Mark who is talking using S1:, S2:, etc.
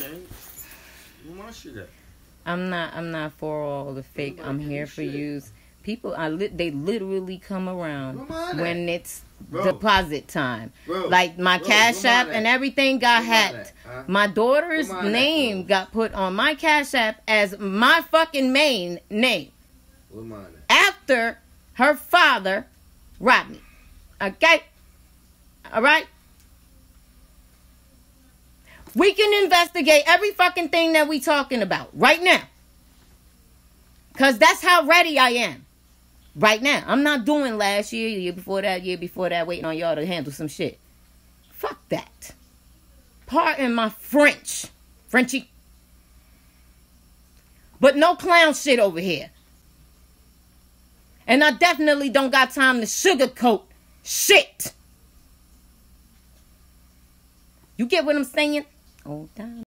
S1: Shane. Where my shit at?
S2: I'm not. I'm not for all the fake.
S1: Nobody
S2: I'm here for
S1: shit.
S2: yous. People, I li- they literally come around
S1: Where mine at?
S2: when it's
S1: Bro.
S2: deposit time.
S1: Bro,
S2: Like my
S1: bro,
S2: cash app and everything got hacked.
S1: huh?
S2: My daughter's name got put on my cash app as my fucking main name after her father robbed me. Okay? All right? We can investigate every fucking thing that we talking about right now. Cuz that's how ready I am. Right now. I'm not doing last year, year before that, year before that waiting on y'all to handle some shit. Fuck that. Pardon my French. Frenchy. But no clown shit over here. And I definitely don't got time to sugarcoat shit. You get what I'm saying? 哦干